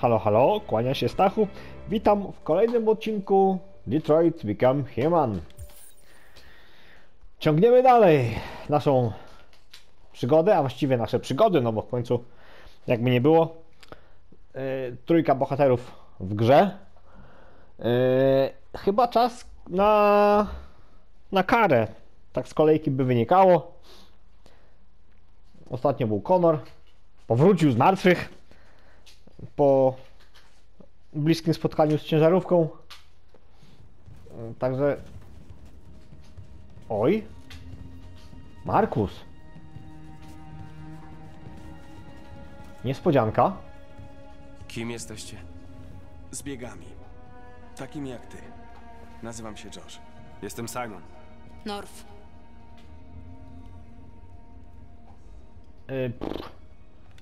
Halo, halo, kłania się Stachu. Witam w kolejnym odcinku Detroit Become Human. Ciągniemy dalej naszą przygodę, a właściwie nasze przygody, no bo w końcu, jakby nie było, yy, trójka bohaterów w grze. Yy, chyba czas na, na karę. Tak z kolejki by wynikało. Ostatnio był Conor. Powrócił z martwych po bliskim spotkaniu z ciężarówką. Także. Oj. Markus. Niespodzianka. Kim jesteście? Z biegami. Takimi jak ty. Nazywam się Josh. Jestem Simon. Norf. Pff,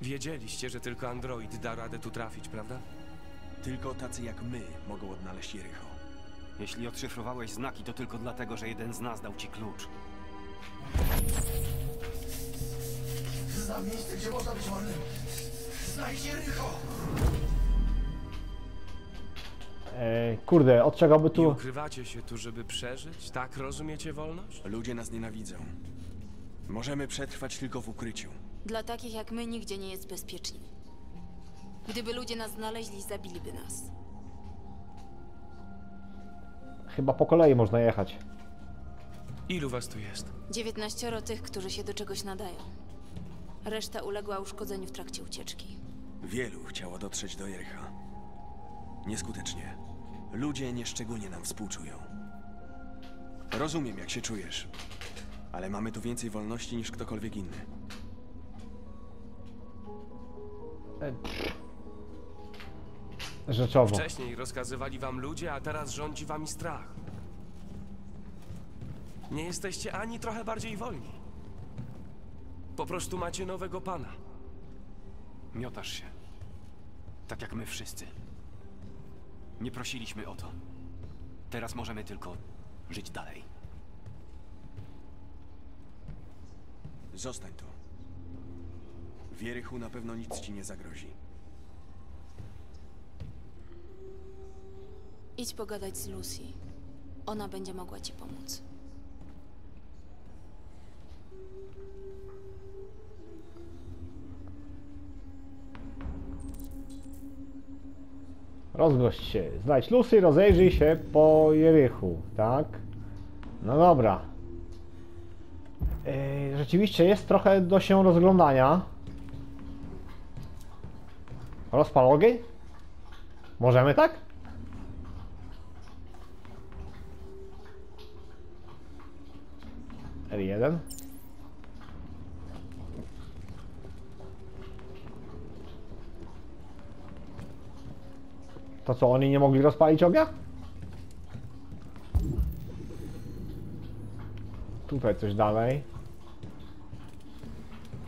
Wiedzieliście, że tylko android da radę tu trafić, prawda? Tylko tacy jak my mogą odnaleźć Jericho. Jeśli odszyfrowałeś znaki, to tylko dlatego, że jeden z nas dał ci klucz. Znam miejsce, gdzie można być wolnym. Znajdź Jericho! yy, kurde, od czego by Nie tu. ukrywacie się tu, żeby przeżyć? Tak rozumiecie wolność? Ludzie nas nienawidzą. Możemy przetrwać tylko w ukryciu. Dla takich jak my nigdzie nie jest bezpiecznie. Gdyby ludzie nas znaleźli, zabiliby nas. Chyba po kolei można jechać. Ilu was tu jest? 19 tych, którzy się do czegoś nadają. Reszta uległa uszkodzeniu w trakcie ucieczki. Wielu chciało dotrzeć do Jericha. Nieskutecznie. Ludzie nieszczególnie nam współczują. Rozumiem, jak się czujesz. Ale mamy tu więcej wolności niż ktokolwiek inny. Rzeczowo. Wcześniej rozkazywali wam ludzie, a teraz rządzi wami strach. Nie jesteście ani trochę bardziej wolni. Po prostu macie nowego pana. Miotasz się. Tak jak my wszyscy. Nie prosiliśmy o to. Teraz możemy tylko żyć dalej. Zostań tu. W Jerichu na pewno nic ci nie zagrozi. Idź pogadać z Lucy. Ona będzie mogła ci pomóc. Rozgość się. Znajdź Lucy, rozejrzyj się po Jerichu, tak? No dobra. Yy, rzeczywiście jest trochę do się rozglądania. Rozpal ogień? Możemy tak? R1. To co, oni nie mogli rozpalić ognia? Tutaj coś dalej.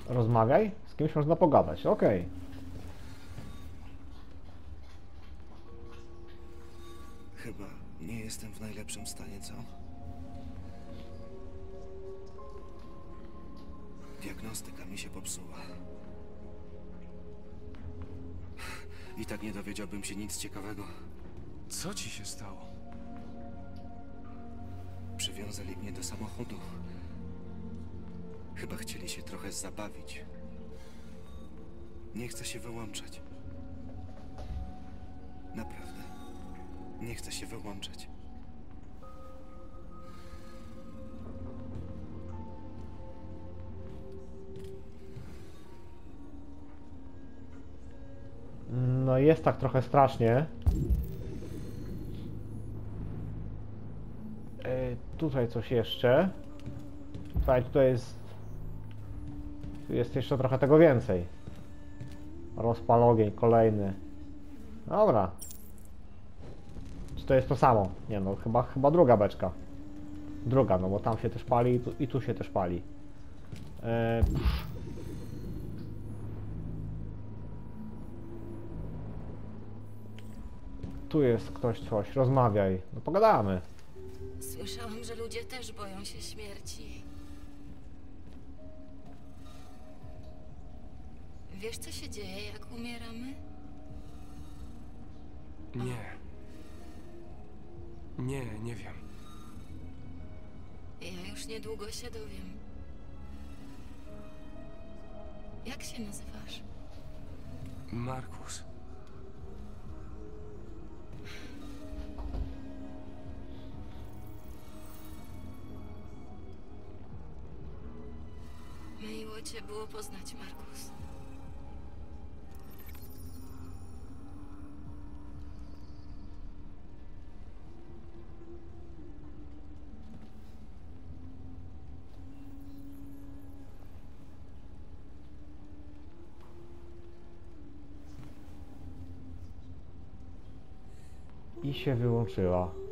Rozmawiaj. Z kimś można pogadać. Okej. Chyba jestem w najlepszym stanie, co? Diagnostyka mi się popsuła. I tak nie dowiedziałbym się nic ciekawego. Co ci się stało? Przywiązali mnie do samochodu. Chyba chcieli się trochę zabawić. Nie chcę się wyłączać. Naprawdę. Nie chcę się wyłączać. Jest tak trochę strasznie. E, tutaj coś jeszcze. Tutaj, tutaj jest... Tu jest jeszcze trochę tego więcej. Rozpal ogień, kolejny. Dobra. Czy to jest to samo? Nie no, chyba, chyba druga beczka. Druga, no bo tam się też pali i tu, i tu się też pali. E, Tu jest ktoś coś, rozmawiaj. No pogadamy. Słyszałam, że ludzie też boją się śmierci. Wiesz, co się dzieje, jak umieramy? Nie. Nie, nie wiem. Ja już niedługo się dowiem. Jak się nazywasz? Markus. Miło cię było poznać, Markus. I się wyłączyła.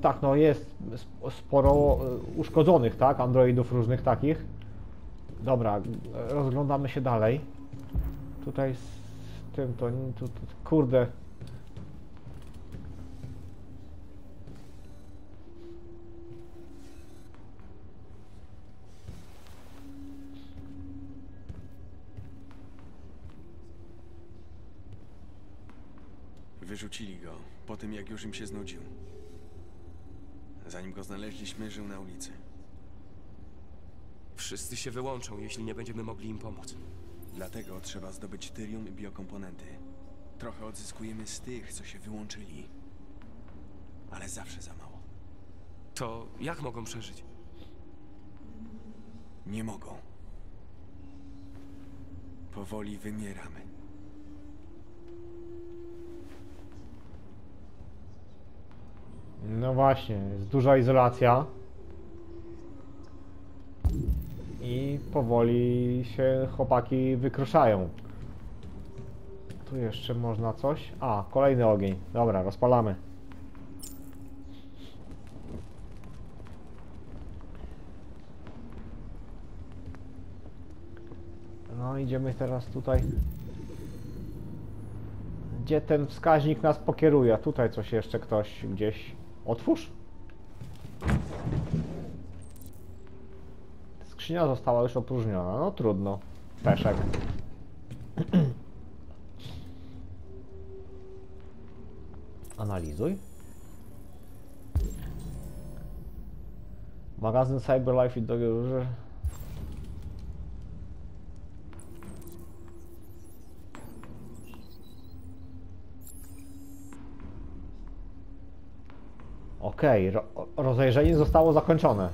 Tak, no jest sp- sporo y, uszkodzonych, tak? Androidów różnych takich. Dobra, y, rozglądamy się dalej. Tutaj z tym to, kurde. Wyrzucili go po tym, jak już im się znudził. Zanim go znaleźliśmy, żył na ulicy. Wszyscy się wyłączą, jeśli nie będziemy mogli im pomóc. Dlatego trzeba zdobyć tyrium i biokomponenty. Trochę odzyskujemy z tych, co się wyłączyli. Ale zawsze za mało. To jak mogą przeżyć? Nie mogą. Powoli wymieramy. No właśnie, jest duża izolacja. I powoli się chłopaki wykruszają. Tu jeszcze można coś? A, kolejny ogień. Dobra, rozpalamy. No, idziemy teraz tutaj. Gdzie ten wskaźnik nas pokieruje? Tutaj coś jeszcze ktoś gdzieś. Otwórz. Skrzynia została już opróżniona. No trudno. Peszek. Analizuj. Magazyn Cyberlife i do Okej, ro rozejrzenie zostało zakończone.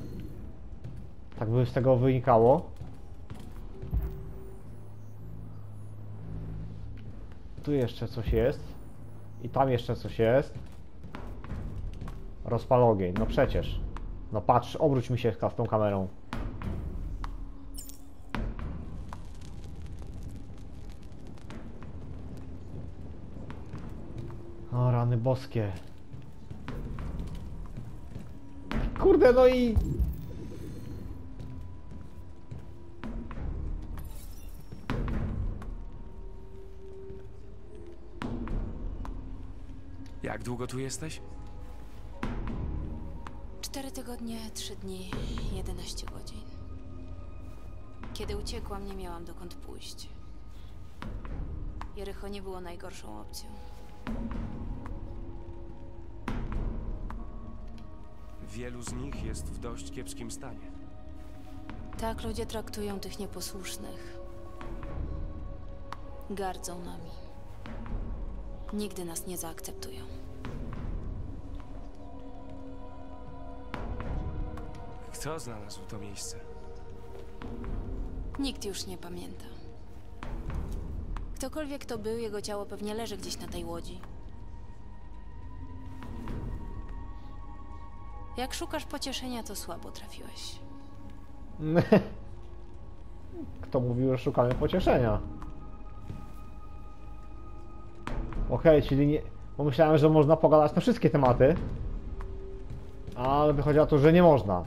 Tak by z tego wynikało. Tu jeszcze coś jest. I tam jeszcze coś jest. Rozpal ogień, no przecież. No patrz, obróć mi się z tą kamerą. O, rany boskie. Kurde, no i... Jak długo tu jesteś? Cztery tygodnie, trzy dni, 11 godzin. Kiedy uciekłam, nie miałam dokąd pójść. Jericho nie było najgorszą opcją. Wielu z nich jest w dość kiepskim stanie. Tak ludzie traktują tych nieposłusznych. Gardzą nami. Nigdy nas nie zaakceptują. Kto znalazł to miejsce? Nikt już nie pamięta. Ktokolwiek to był, jego ciało pewnie leży gdzieś na tej łodzi. Jak szukasz pocieszenia, to słabo trafiłeś. Kto mówił, że szukamy pocieszenia? Okej, czyli nie... Bo myślałem, że można pogadać na wszystkie tematy. Ale wychodzi na to, że nie można.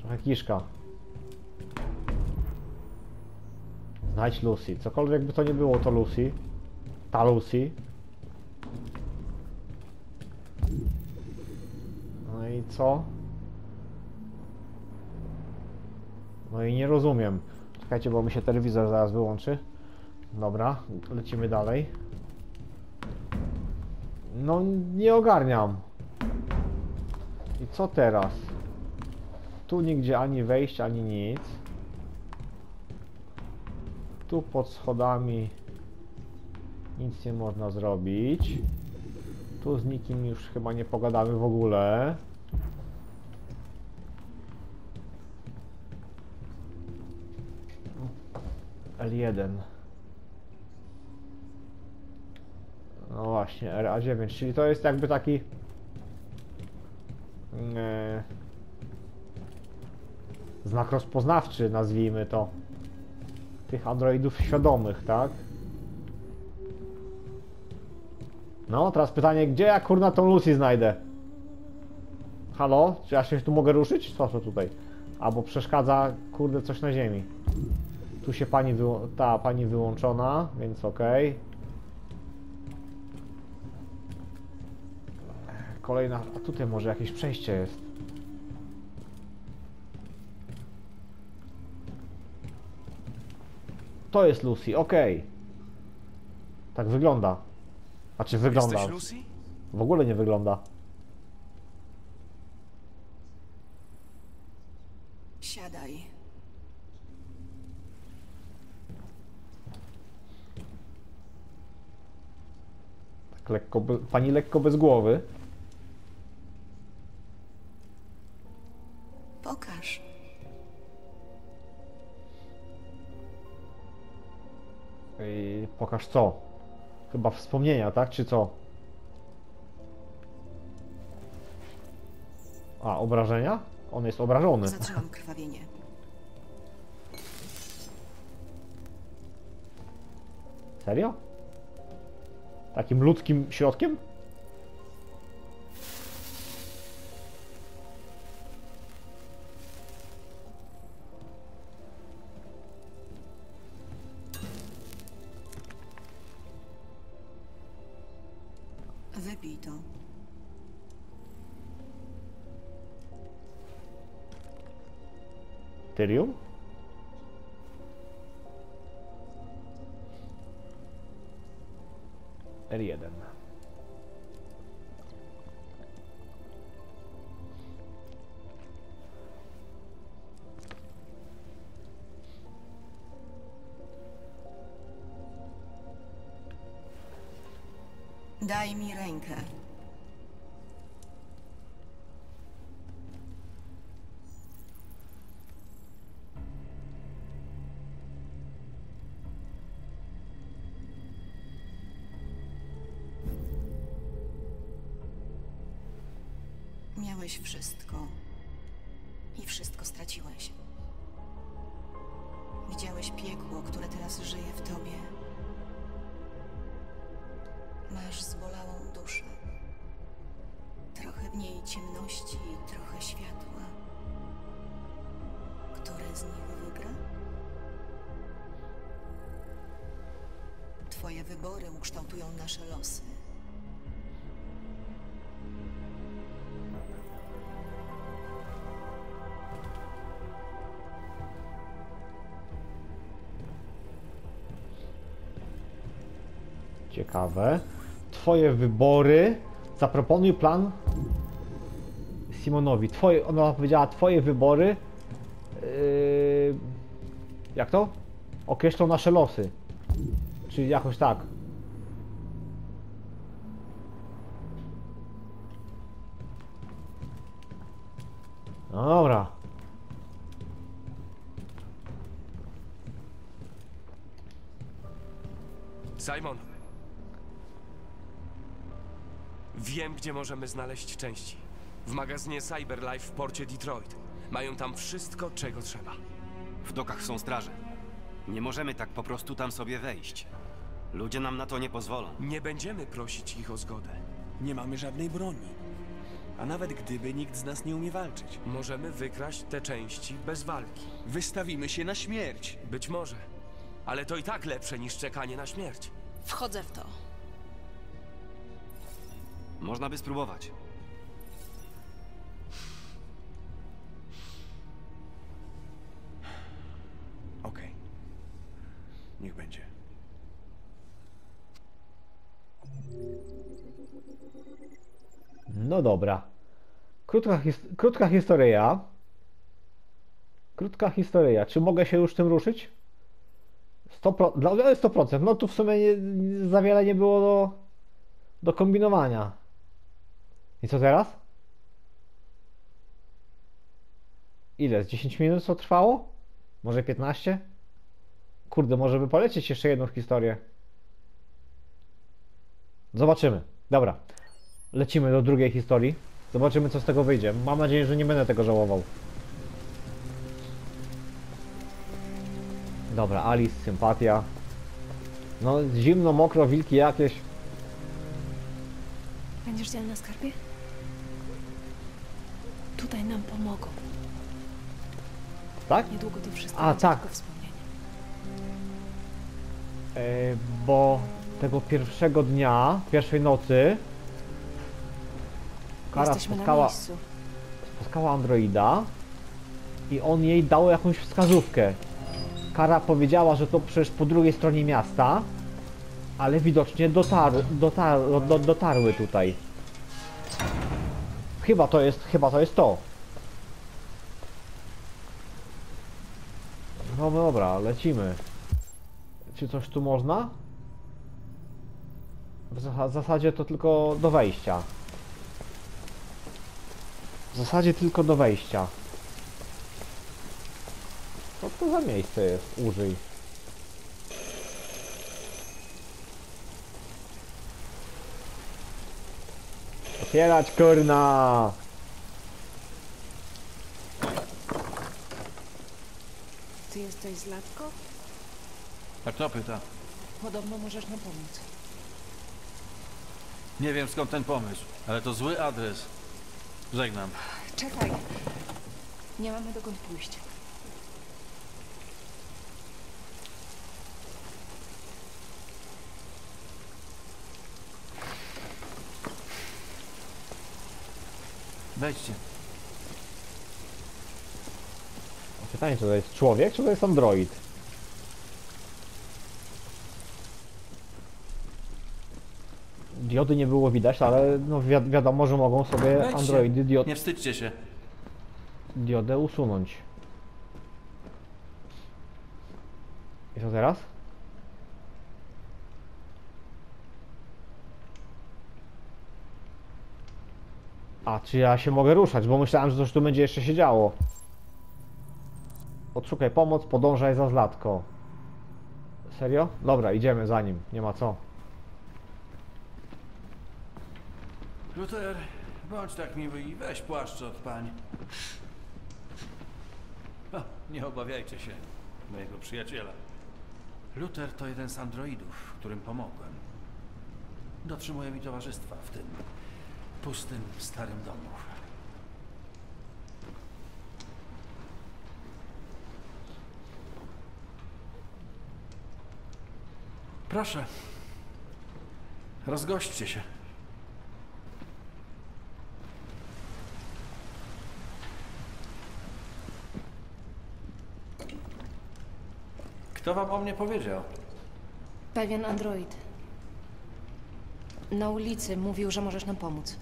Trochę kiszka. Znajdź Lucy. Cokolwiek by to nie było, to Lucy. Ta Lucy. No i co? No i nie rozumiem. Czekajcie, bo mi się telewizor zaraz wyłączy. Dobra, lecimy dalej. No, nie ogarniam. I co teraz? Tu nigdzie ani wejść, ani nic. Tu pod schodami nic nie można zrobić. Tu z nikim już chyba nie pogadamy w ogóle. L1. No właśnie, RA9, czyli to jest jakby taki e, znak rozpoznawczy, nazwijmy to, tych androidów świadomych, tak? No, teraz pytanie, gdzie ja kurna tą Lucy znajdę? Halo? Czy ja się tu mogę ruszyć? Co to tutaj? Albo przeszkadza, kurde, coś na ziemi. Tu się pani ta pani wyłączona, więc okej. Kolejna, a tutaj może jakieś przejście jest. To jest Lucy, okej. Tak wygląda. Znaczy wygląda. Jesteś Lucy? W ogóle nie wygląda. Siadaj. Tak lekko, be, pani lekko bez głowy. Pokaż. I pokaż co? Chyba wspomnienia, tak? Czy co? A, obrażenia? On jest obrażony. Zatrzymam krwawienie. Serio? Takim ludzkim środkiem? Wypij to. Tyrium? R1. Daj mi rękę. Wszystko. I wszystko straciłeś. Widziałeś piekło, które teraz żyje w tobie. Masz zbolałą duszę. Trochę w niej ciemności i trochę światła. Które z nich wygra? Twoje wybory ukształtują nasze losy. Ciekawe. Twoje wybory. Zaproponuj plan Simonowi. Twoje, ona powiedziała twoje wybory. Yy, jak to? Określą nasze losy. Czyli jakoś tak. No dobra. Simon. Wiem, gdzie możemy znaleźć części. W magazynie Cyberlife w porcie Detroit. Mają tam wszystko, czego trzeba. W dokach są straże. Nie możemy tak po prostu tam sobie wejść. Ludzie nam na to nie pozwolą. Nie będziemy prosić ich o zgodę. Nie mamy żadnej broni. A nawet gdyby nikt z nas nie umie walczyć, Możemy wykraść te części bez walki. wystawimy się na śmierć. Być może. Ale to i tak lepsze niż czekanie na śmierć. Wchodzę w to. Można by spróbować. Okej. Niech będzie. No dobra. Krótka, his krótka historia. Krótka historia. Czy mogę się już tym ruszyć? 100%, dla mnie 100%. No tu w sumie nie, za wiele nie było do, do kombinowania. I co teraz? Ile? Z 10 minut co trwało? Może 15? Kurde, może by polecieć jeszcze jedną historię. Zobaczymy. Dobra. Lecimy do drugiej historii. Zobaczymy, co z tego wyjdzie. Mam nadzieję, że nie będę tego żałował. Dobra, Alice, sympatia. No, zimno, mokro, wilki jakieś. Będziesz dzielna na skarbie? Tutaj nam pomogą. Tak? Niedługo to wszystko A, będzie tak. tylko wspomnienie. E, bo tego pierwszego dnia, pierwszej nocy Kara Jesteśmy na spotkała, miejscu. spotkała androida i on jej dał jakąś wskazówkę. Kara powiedziała, że to przecież po drugiej stronie miasta, ale widocznie dotar, dotar, do, dotarły tutaj. Chyba to jest, chyba to jest to. No dobra, lecimy. Czy coś tu można? W zasa- w zasadzie to tylko do wejścia. W zasadzie tylko do wejścia. Co to za miejsce jest? Użyj. Otwierać kurna! Ty jesteś z Latko? A kto pyta? Podobno możesz nam pomóc. Nie wiem skąd ten pomysł, ale to zły adres. Żegnam. Czekaj. Nie mamy dokąd pójść. Wejdźcie. Pytanie, czy to jest człowiek, czy to jest android? Diody nie było widać, ale no wi wiadomo, że mogą sobie Wejdźcie. androidy diod Nie wstydźcie się. diodę usunąć. I co teraz? A, czy ja się mogę ruszać, bo myślałem, że coś tu będzie jeszcze się działo. Odszukaj pomoc, podążaj za zlatko. Serio? Dobra, idziemy za nim, nie ma co. Luther, bądź tak miły i weź płaszcz od pań. Nie obawiajcie się mojego przyjaciela. Luther to jeden z androidów, którym pomogłem. Dotrzymuje mi towarzystwa w tym pustym, starym domu. Proszę. Rozgośćcie się. Kto wam o mnie powiedział? Pewien android. Na ulicy mówił, że możesz nam pomóc.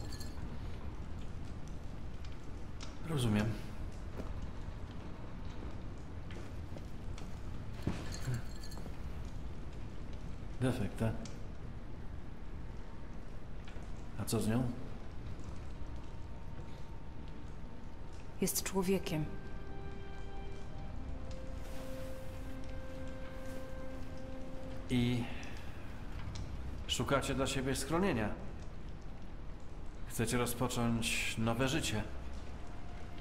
Rozumiem. Defekt, tak? A co z nią? Jest człowiekiem. I szukacie dla siebie schronienia. Chcecie rozpocząć nowe życie.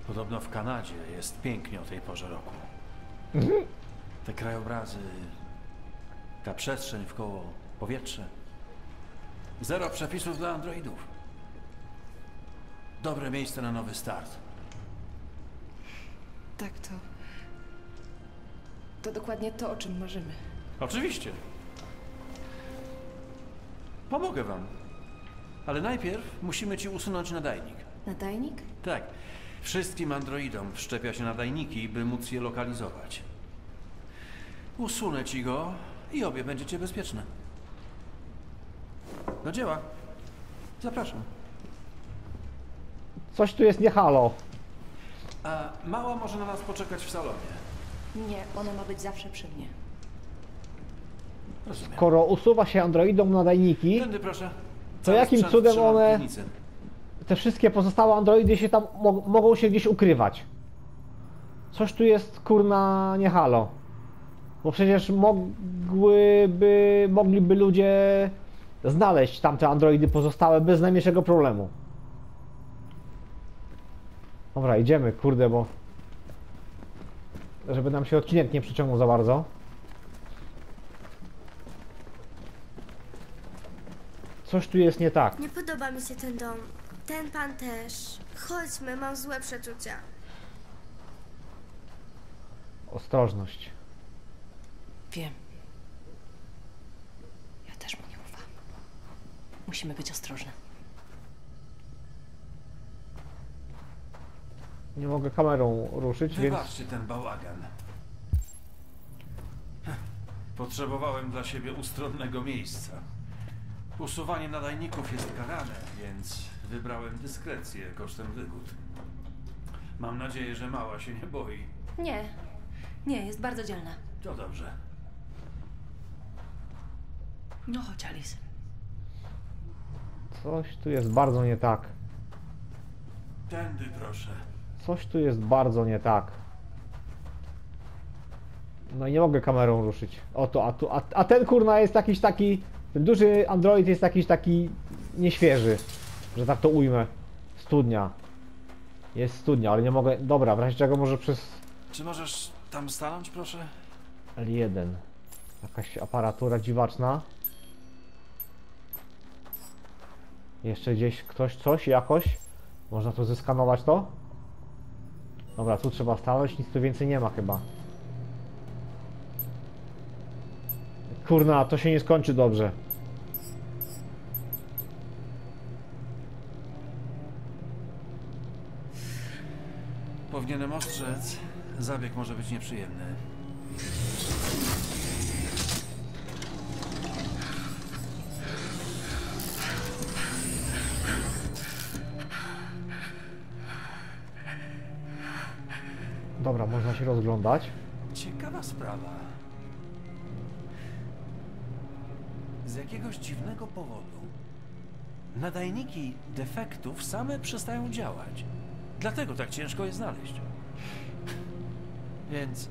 Podobno w Kanadzie jest pięknie o tej porze roku. Te krajobrazy, ta przestrzeń wkoło, powietrze. Zero przepisów dla androidów. Dobre miejsce na nowy start. Tak, to. To dokładnie to, o czym marzymy. Oczywiście. Pomogę wam. Ale najpierw musimy ci usunąć nadajnik. Nadajnik? Tak. Wszystkim androidom wszczepia się nadajniki, by móc je lokalizować. Usunę ci go i obie będziecie bezpieczne. Do dzieła. Zapraszam. Coś tu jest nie halo. A mała może na nas poczekać w salonie. Nie, ona ma być zawsze przy mnie. Rozumiem. Skoro usuwa się androidom nadajniki, Tędy proszę. To Cały jakim sprzęt cudem trzymam w one- piwnicy. Te wszystkie pozostałe androidy się tam mo mogą się gdzieś ukrywać. Coś tu jest kurna nie halo. Bo przecież mogłyby, mogliby ludzie znaleźć tamte androidy pozostałe bez najmniejszego problemu. Dobra, idziemy, kurde, bo żeby nam się odcinek nie przyciągnął za bardzo. Coś tu jest nie tak. Nie podoba mi się ten dom. Ten pan też. Chodźmy, mam złe przeczucia. Ostrożność. Wiem. Ja też mu nie ufam. Musimy być ostrożne. Nie mogę kamerą ruszyć, więc Wybaczcie ten bałagan. Potrzebowałem dla siebie ustronnego miejsca. Usuwanie nadajników jest karane, więc wybrałem dyskrecję kosztem wygód. Mam nadzieję, że mała się nie boi. Nie. Nie, jest bardzo dzielna. To dobrze. No chodź, Alice. coś tu jest bardzo nie tak. Tędy proszę. Coś tu jest bardzo nie tak. No i nie mogę kamerą ruszyć. Oto, a, tu, a, a ten kurna jest jakiś taki. Ten duży android jest jakiś taki nieświeży, że tak to ujmę. Studnia. Jest studnia, ale nie mogę. Dobra, w razie czego może przez Czy możesz tam stanąć, proszę? L1. Jakaś aparatura dziwaczna. Jeszcze gdzieś ktoś, coś, jakoś. Można tu zeskanować to? Dobra, tu trzeba stanąć, nic tu więcej nie ma chyba. Kurna, to się nie skończy dobrze. Powinienem ostrzec. Zabieg może być nieprzyjemny. Dobra, można się rozglądać. Ciekawa sprawa. Z jakiegoś dziwnego powodu nadajniki defektów same przestają działać. Dlatego tak ciężko je znaleźć. Więc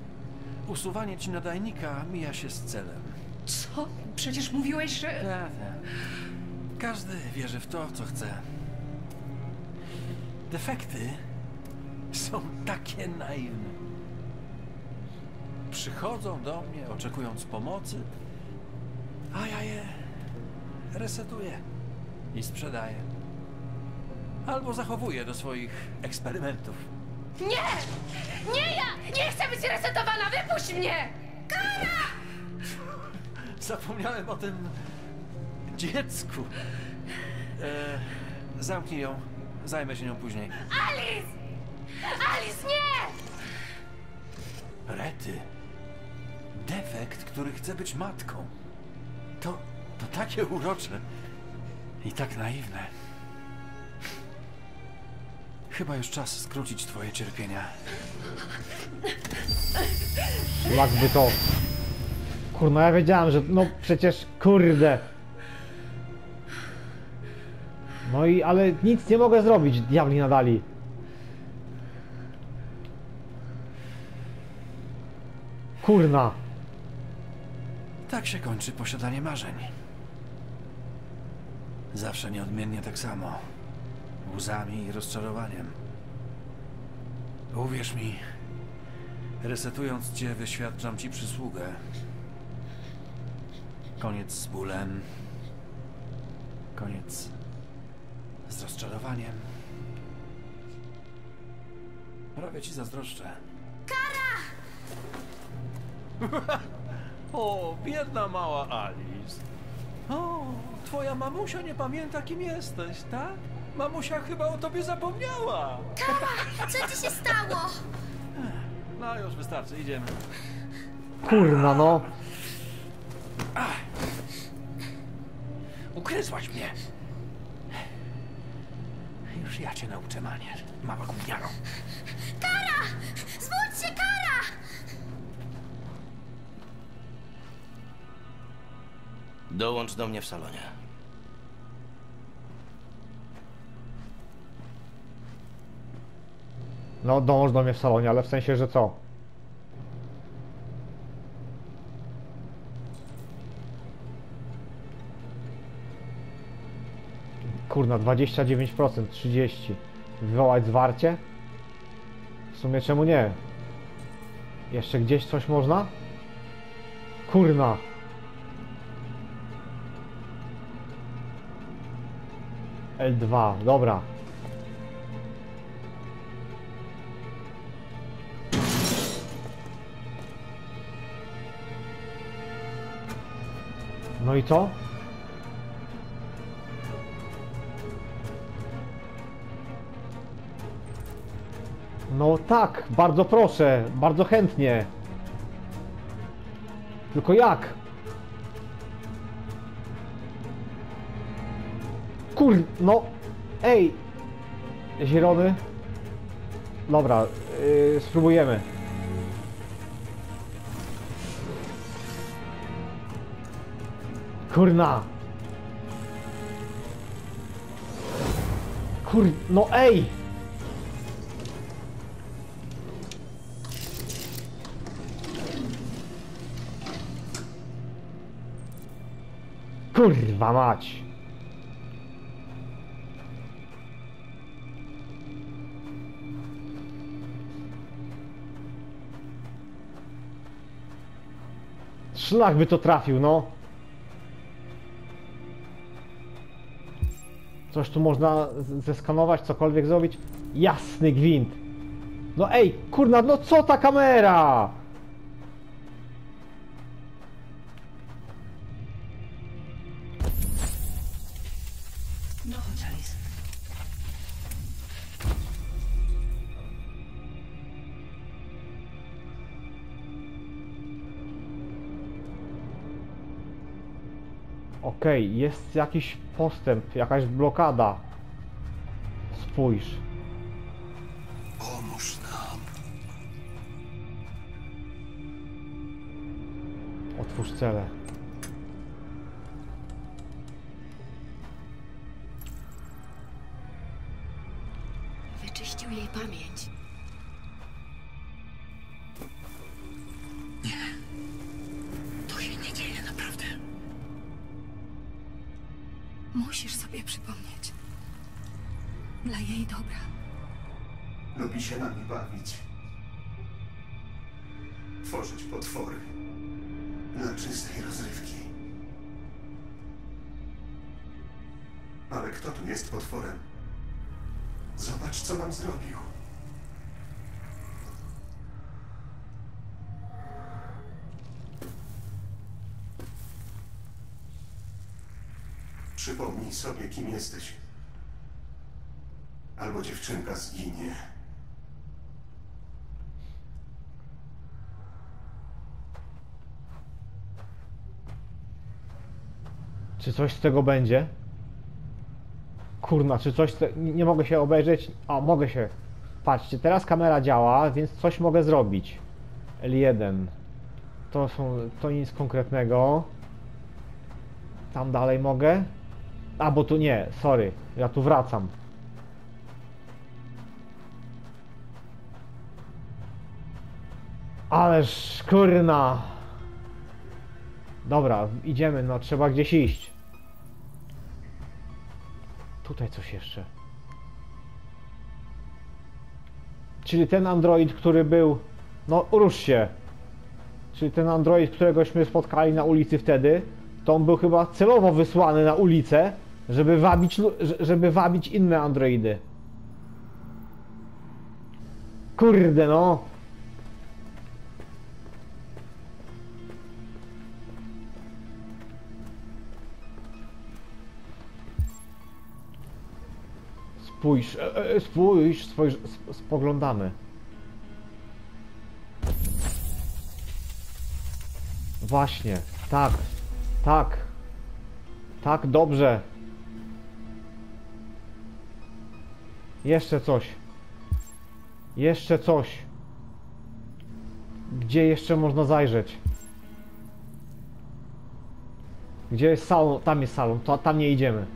usuwanie ci nadajnika mija się z celem. Co? Przecież mówiłeś, że... Tak, tak. Każdy wierzy w to, co chce. Defekty są takie naiwne. Przychodzą do mnie, oczekując pomocy, a ja je resetuję i sprzedaję. Albo zachowuję do swoich eksperymentów. Nie! Nie ja! Nie chcę być resetowana! Wypuść mnie! Zapomniałem o tym dziecku. E, zamknij ją. Zajmę się nią później. Alice! Alice, nie! Rety. Defekt, który chce być matką. To, to takie urocze i tak naiwne. Chyba już czas skrócić twoje cierpienia. Jakby to. Kurna, ja wiedziałem, że. No przecież, kurde. No i, ale nic nie mogę zrobić, diabli nadali. Kurna. Tak się kończy posiadanie marzeń. Zawsze nieodmiennie tak samo. Łzami i rozczarowaniem. Uwierz mi, resetując cię, wyświadczam ci przysługę. Koniec z bólem. Koniec z rozczarowaniem. Prawie ci zazdroszczę. o, biedna mała Alice. O, twoja mamusia nie pamięta, kim jesteś, tak? Mamusia chyba o tobie zapomniała. Co ci się stało? No już wystarczy, idziemy. Kurna, no. Ukryzłaś mnie. Już ja cię nauczę manier, mała gówniaro. Zwódź się, Kara! Dołącz do mnie w salonie. No, dąż do mnie w salonie, ale w sensie, że co? Kurna, 29%, 30%. Wywołać zwarcie? W sumie czemu nie? Jeszcze gdzieś coś można? Kurna. L2, dobra. No i co? No tak, bardzo proszę, bardzo chętnie. Tylko jak? Kur... no... Ej! Zielony? Dobra, yy, spróbujemy. Kurna! Kur... no ej! Kurwa mać! Szlak by to trafił, no. Coś tu można zeskanować, cokolwiek zrobić? Jasny gwint. No ej, kurna, no co ta kamera? Okej, jest jakiś postęp, jakaś blokada. Spójrz. Pomóż nam. Otwórz cele. Wyczyścił jej pamięć. Musisz sobie przypomnieć. Dla jej dobra. Lubi się nami bawić. Tworzyć potwory. Dla czystej rozrywki. Ale kto tu jest potworem? Zobacz, co nam zrobił. Przypomnij sobie, kim jesteś. Albo dziewczynka zginie. Czy coś z tego będzie? Kurna, czy coś... te- nie mogę się obejrzeć. O, mogę się. Patrzcie, teraz kamera działa, więc coś mogę zrobić. L1. To są... To nic konkretnego. Tam dalej mogę. A, bo tu nie, sorry. Ja tu wracam. Ależ kurna. Dobra, idziemy, no trzeba gdzieś iść. Tutaj coś jeszcze. Czyli ten android, który był... No, rusz się. Czyli ten android, któregośmy spotkali na ulicy wtedy, to on był chyba celowo wysłany na ulicę, żeby wabić, żeby wabić inne androidy. Kurde no. Spójrz, e, e, spójrz, spójrz, sp- spoglądamy. Właśnie, tak. Tak. Tak, dobrze. Jeszcze coś. Jeszcze coś. Gdzie jeszcze można zajrzeć? Gdzie jest salon? Tam jest salon, to tam nie idziemy.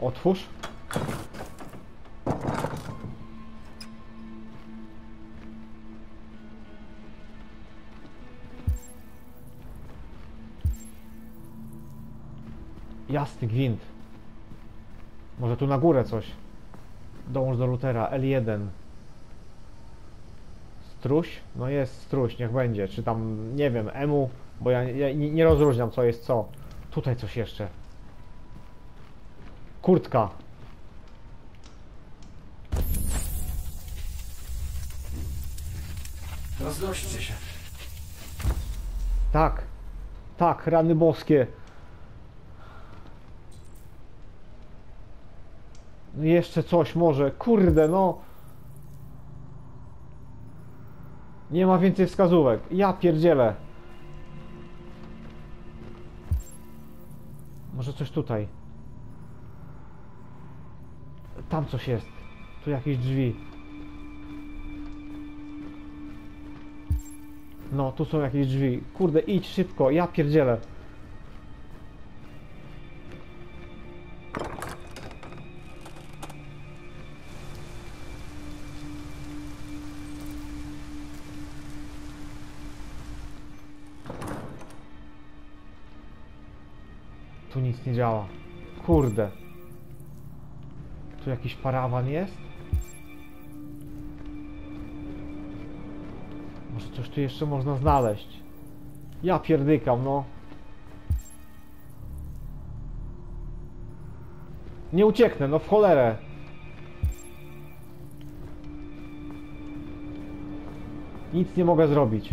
Otwórz. Jasny gwint. Może tu na górę coś. Dołącz do routera L1. Struś? No jest struś, niech będzie. Czy tam, nie wiem, emu, bo ja, ja nie, nie rozróżniam co jest co. Tutaj coś jeszcze. Kurtka. Roznoście się. Tak. Tak, rany boskie. Jeszcze coś może. Kurde, no. Nie ma więcej wskazówek. Ja pierdzielę. Może coś tutaj. Tam coś jest. Tu jakieś drzwi. No, tu są jakieś drzwi. Kurde, idź szybko, ja pierdzielę. Działa. Kurde. Tu jakiś parawan jest? Może coś tu jeszcze można znaleźć. Ja pierdykam, no. Nie ucieknę, no w cholerę. Nic nie mogę zrobić.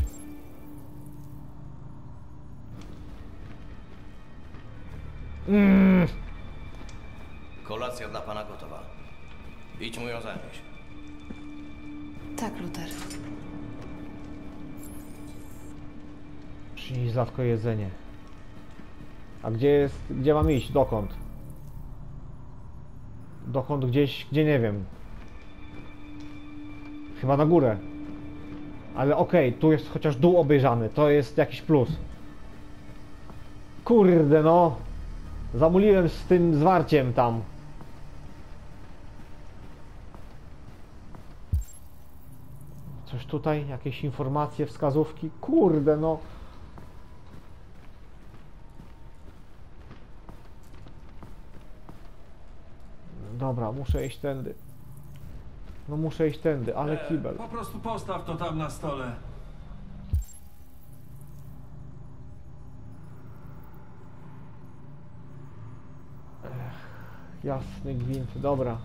Zlatko jedzenie. A gdzie jest, gdzie mam iść? Dokąd? Dokąd gdzieś, gdzie nie wiem. Chyba na górę. Ale okej, tu jest chociaż dół obejrzany, to jest jakiś plus. Kurde no. Zamuliłem z tym zwarciem tam. Coś tutaj, jakieś informacje, wskazówki. Kurde no. Dobra, muszę iść tędy. No muszę iść tędy, ale kibel. Po prostu postaw to tam na stole. Jasny gwint, dobra.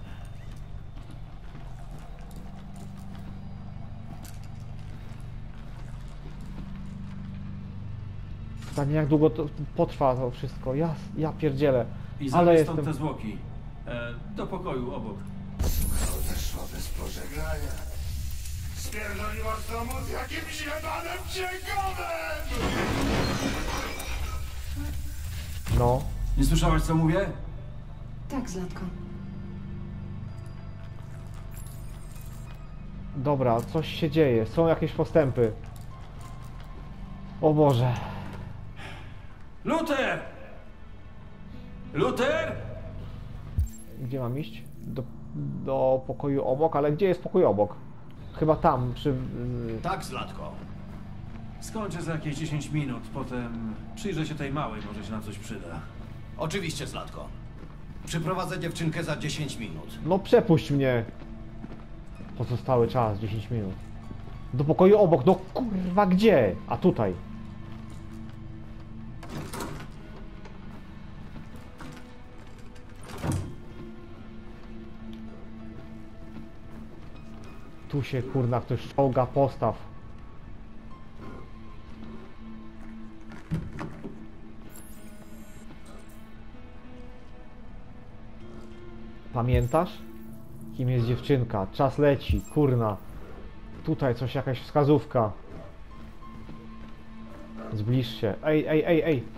Tak jak długo to potrwa to wszystko. Ja, ja pierdzielę. I Ale jestem... te zwłoki. E, do pokoju obok. Odeszła bez pożegnania. Spierdoliła z domu z jakimś jebanym księgowym! No. Nie słyszałaś co mówię? Tak, Zlatko. Dobra, coś się dzieje. Są jakieś postępy. O Boże. Luther! Luther! Gdzie mam iść? Do, do pokoju obok, ale gdzie jest pokój obok? Chyba tam, przy... y, Tak, Zlatko. Skończę za jakieś 10 minut, potem przyjrzę się tej małej, może się na coś przyda. Oczywiście, Zlatko. Przyprowadzę dziewczynkę za 10 minut. No przepuść mnie. Pozostały czas, 10 minut. Do pokoju obok, no kurwa gdzie? A tutaj. Tu się kurna ktoś czołga, postaw. Pamiętasz? Kim jest dziewczynka? Czas leci, kurna. Tutaj coś, jakaś wskazówka. Zbliż się. Ej, ej, ej, ej.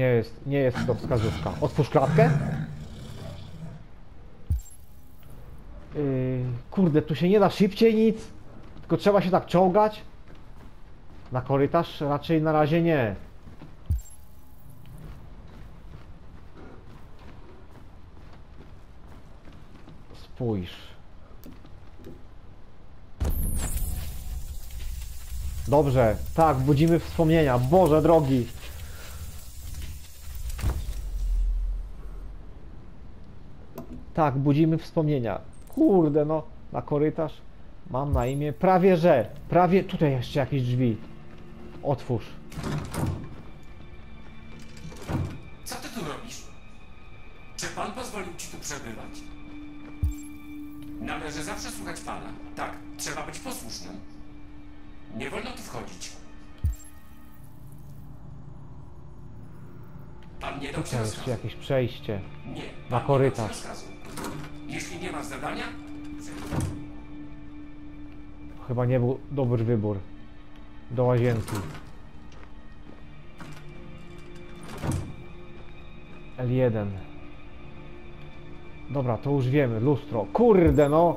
Nie jest, nie jest to wskazówka. Otwórz klatkę. Yy, kurde, tu się nie da szybciej nic. Tylko trzeba się tak czołgać. Na korytarz raczej na razie nie. Spójrz. Dobrze, tak, budzimy wspomnienia. Boże drogi. Tak, budzimy wspomnienia. Kurde, no, na korytarz. Mam na imię. Prawie że. Prawie. Tutaj jeszcze jakieś drzwi. Otwórz. Co ty tu robisz? Czy pan pozwolił ci tu przebywać? Należy zawsze słuchać pana, tak? Trzeba być posłusznym. Nie wolno tu wchodzić. Pan nie dał Tutaj rozkazu. jakieś przejście. Nie, Na korytarz. Jeśli nie masz zadania, Chyba nie był dobry wybór. Do łazienki. L1. Dobra, to już wiemy. Lustro. Kurde no!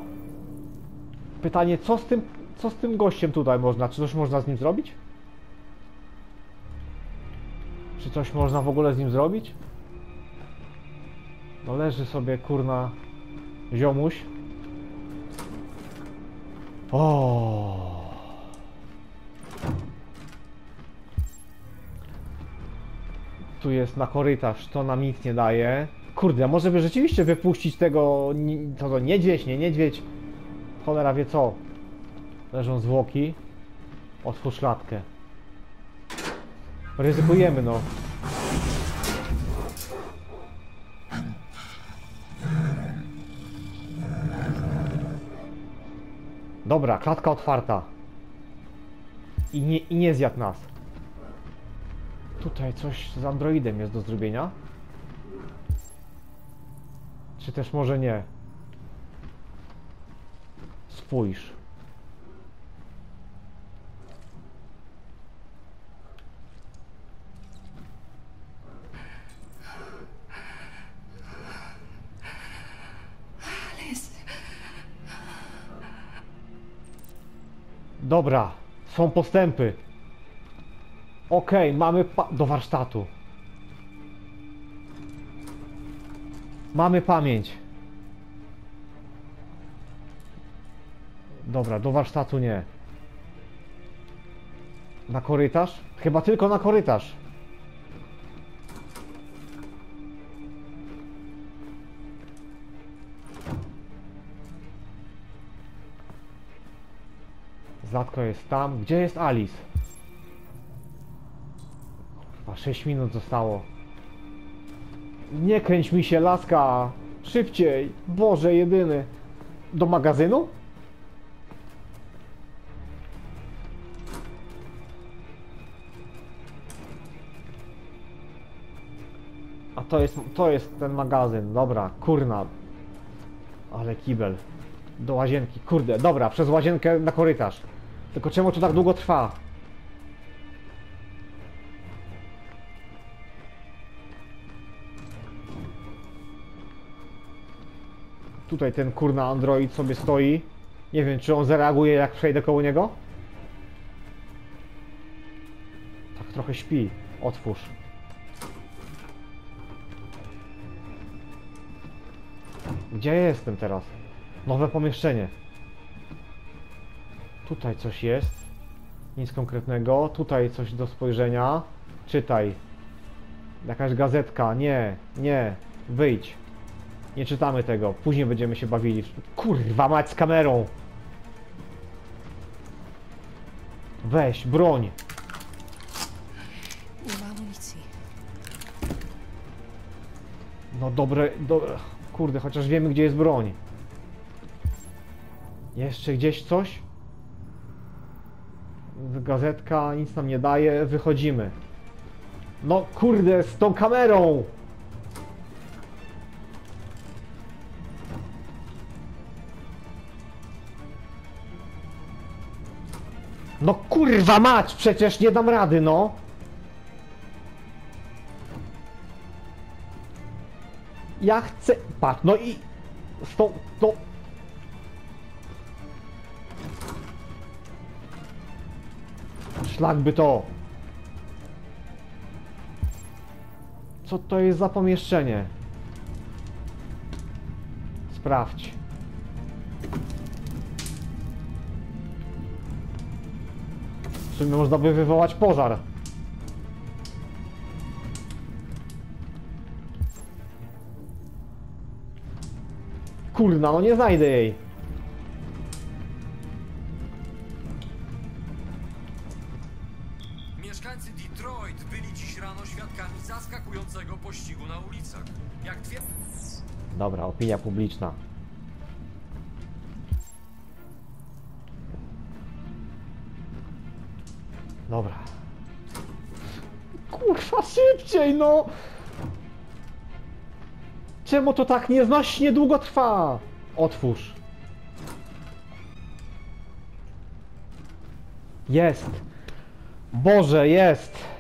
Pytanie, co z tym, co z tym gościem tutaj można? Czy coś można z nim zrobić? Czy coś można w ogóle z nim zrobić? No leży sobie kurna ziomuś. O. Tu jest na korytarz, to nam nic nie daje. Kurde, a może by rzeczywiście wypuścić tego, to, to niedźwiedź, nie niedźwiedź. Cholera wie co. Leżą zwłoki. Otwórz szlatkę. Ryzykujemy no. Dobra, klatka otwarta. I nie, I nie zjadł nas. Tutaj coś z androidem jest do zrobienia. Czy też może nie? Spójrz. Ale jest... Dobra, są postępy. Okej, mamy pa- do warsztatu. Mamy pamięć. Dobra, do warsztatu nie. Na korytarz? Chyba tylko na korytarz. Zlatko jest tam. Gdzie jest Alice? Chyba 6 minut zostało. Nie kręć mi się, laska! Szybciej! Boże, jedyny! Do magazynu? A to jest, to jest ten magazyn, dobra, kurna. Ale kibel. Do łazienki, kurde, dobra, przez łazienkę na korytarz. Tylko czemu to tak długo trwa? Tutaj ten kurna android sobie stoi. Nie wiem, czy on zareaguje jak przejdę koło niego? Tak trochę śpi. Otwórz. Gdzie ja jestem teraz? Nowe pomieszczenie. Tutaj coś jest. Nic konkretnego. Tutaj coś do spojrzenia. Czytaj. Jakaś gazetka. Nie, nie. Wyjdź. Nie czytamy tego. Później będziemy się bawili. Kurwa mać z kamerą. Weź, broń. Nie ma amunicji. No dobre, dobre. Kurde, chociaż wiemy gdzie jest broń. Jeszcze gdzieś coś? gazetka, nic nam nie daje, wychodzimy. No kurde, z tą kamerą! No kurwa mać, przecież nie dam rady, no! Ja chcę... Patrz, no i... Z tą... No... Szlak by to... Co to jest za pomieszczenie? Sprawdź. W sumie można by wywołać pożar. Kurna, no nie znajdę jej. Dobra, opinia publiczna. Dobra. Kurwa, szybciej, no! Czemu to tak nieznośnie długo trwa? Otwórz. Jest. Boże, jest.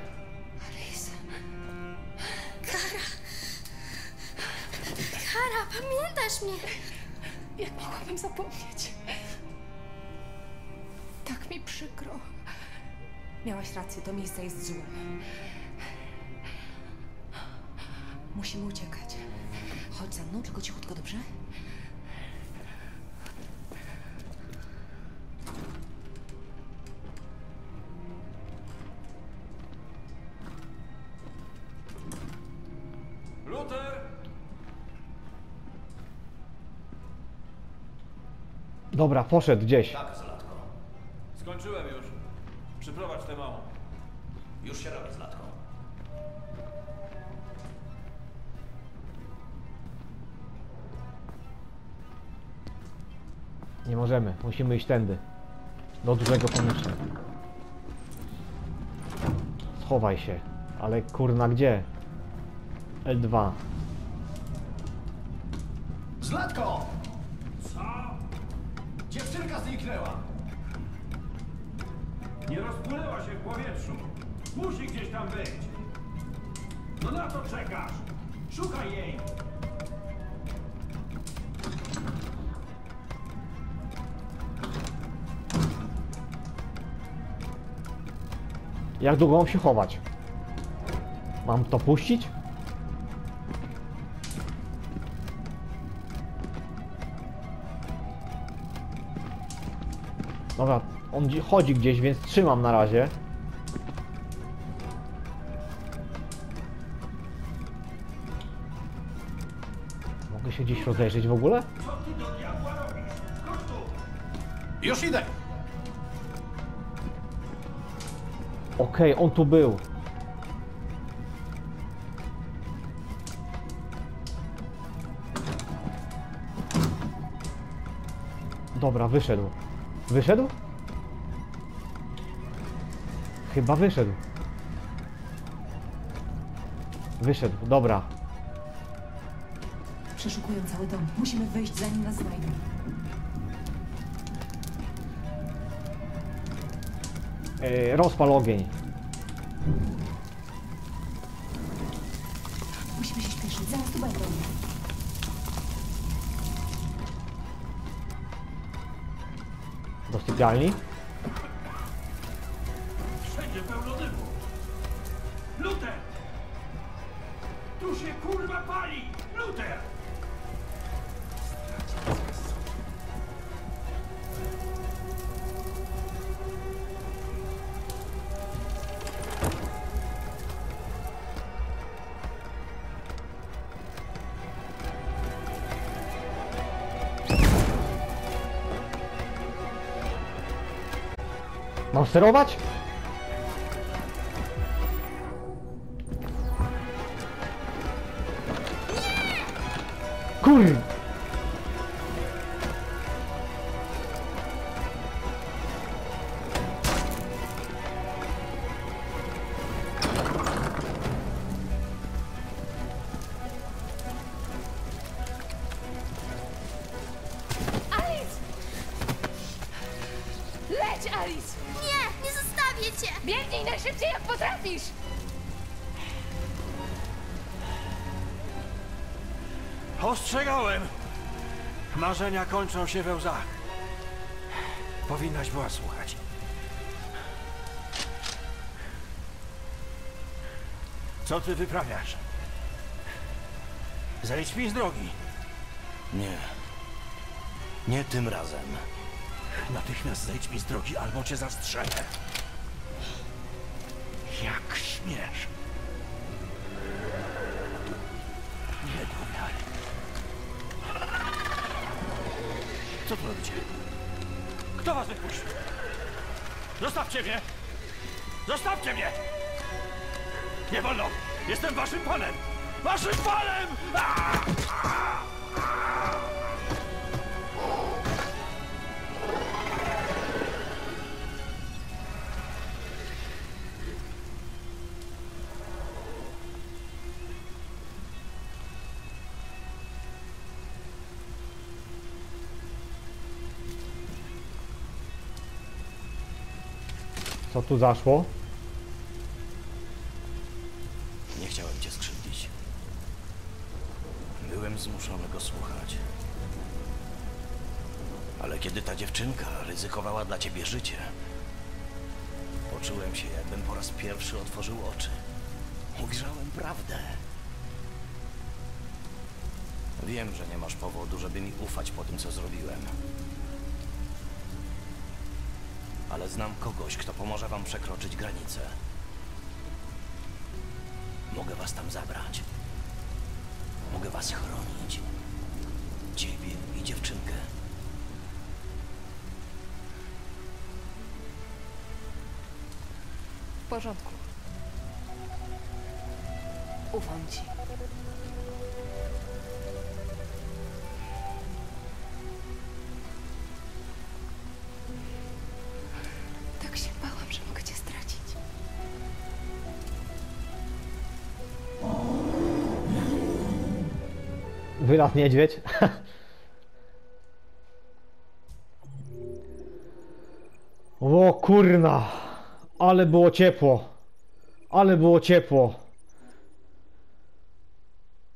Dobra, poszedł gdzieś. Tak, Zlatko. Skończyłem już. Przyprowadź tę małą. Już się robi, Zlatko. Nie możemy, musimy iść tędy. Do dużego pomieszczenia. Schowaj się. Ale kurna gdzie? L2. Zlatko! Zniknęła. Nie rozpłynęła się w powietrzu. Musi gdzieś tam być. No na to czekasz. Szukaj jej. Jak długo mam się chować? Mam to puścić? Dobra, on chodzi gdzieś, więc trzymam na razie. Mogę się gdzieś rozejrzeć w ogóle? Już idę! Okej, on tu był. Dobra, wyszedł. Wyszedł? Chyba wyszedł. Wyszedł, dobra. Przeszukują cały dom. Musimy wyjść, zanim nas znajdą. Yy, rozpal ogień. Musimy się śpieszyć, zaraz tu będą. Do sypialni. Sterować? Kur... Ostrzegałem! Marzenia kończą się we łzach. Powinnaś była słuchać. Co ty wyprawiasz? Zejdź mi z drogi. Nie. Nie tym razem. Natychmiast zejdź mi z drogi, albo cię zastrzelę. Jak śmiesz? Nie do Co tu robicie? Kto was wypuścił? Zostawcie mnie! Zostawcie mnie! Nie wolno! Jestem waszym panem! Waszym panem! Aaa! Co tu zaszło? Nie chciałem cię skrzywdzić. Byłem zmuszony go słuchać. Ale kiedy ta dziewczynka ryzykowała dla ciebie życie, poczułem się, jakbym po raz pierwszy otworzył oczy. Ujrzałem prawdę. Wiem, że nie masz powodu, żeby mi ufać po tym, co zrobiłem. Ale znam kogoś, kto pomoże wam przekroczyć granicę. Mogę was tam zabrać. Mogę was chronić. Ciebie i dziewczynkę. W porządku. Ufam ci. Wyraz niedźwiedź. o kurna. Ale było ciepło. Ale było ciepło.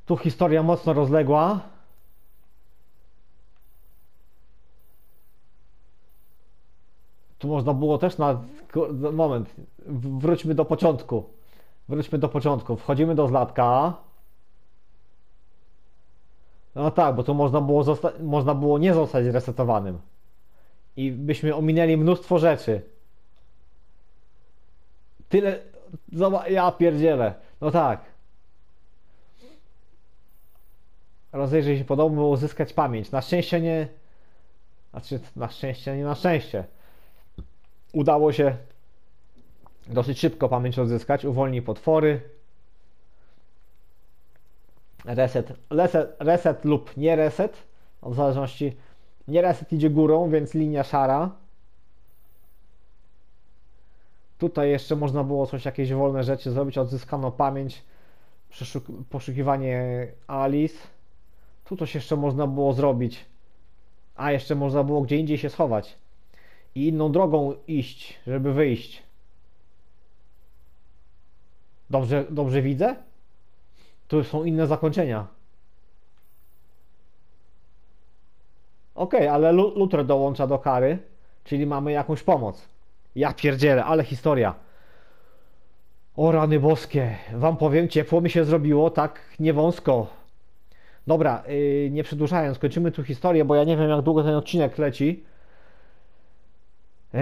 Tu historia mocno rozległa. Tu można było też na moment. Wróćmy do początku. Wróćmy do początku. Wchodzimy do Zlatka. No tak, bo tu można było, zosta- można było nie zostać resetowanym. I byśmy ominęli mnóstwo rzeczy. Tyle. Zobacz, ja pierdzielę. No tak. Rozejrzyj się podobno było uzyskać pamięć. Na szczęście nie. Znaczy, na szczęście, nie na szczęście. Udało się dosyć szybko pamięć odzyskać. Uwolnij potwory. Reset, reset, reset lub nie reset. W zależności. Nie reset idzie górą, więc linia szara. Tutaj jeszcze można było coś, jakieś wolne rzeczy zrobić. Odzyskano pamięć. Poszukiwanie Alice. Tu coś jeszcze można było zrobić. A, jeszcze można było gdzie indziej się schować. I inną drogą iść, żeby wyjść. Dobrze, dobrze widzę? Tu są inne zakończenia. Okej, ale Lu- Luther dołącza do kary, czyli mamy jakąś pomoc. Ja pierdzielę, ale historia. O rany boskie, wam powiem, ciepło mi się zrobiło, tak niewąsko. Dobra, yy, nie przedłużając, kończymy tu historię, bo ja nie wiem jak długo ten odcinek leci. Yy,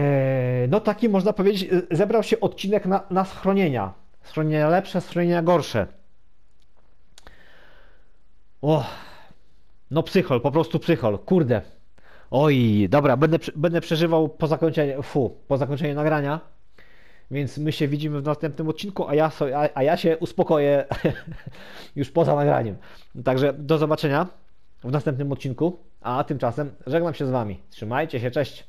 no taki można powiedzieć, yy, zebrał się odcinek na, na schronienia. Schronienia lepsze, schronienia gorsze. O, no psychol, po prostu psychol, kurde. Oj, dobra, będę, będę przeżywał po zakończeniu, fu, po zakończeniu nagrania. Więc my się widzimy w następnym odcinku, a ja, a, a ja się uspokoję już poza nagraniem. Także do zobaczenia w następnym odcinku, a tymczasem żegnam się z Wami. Trzymajcie się, cześć.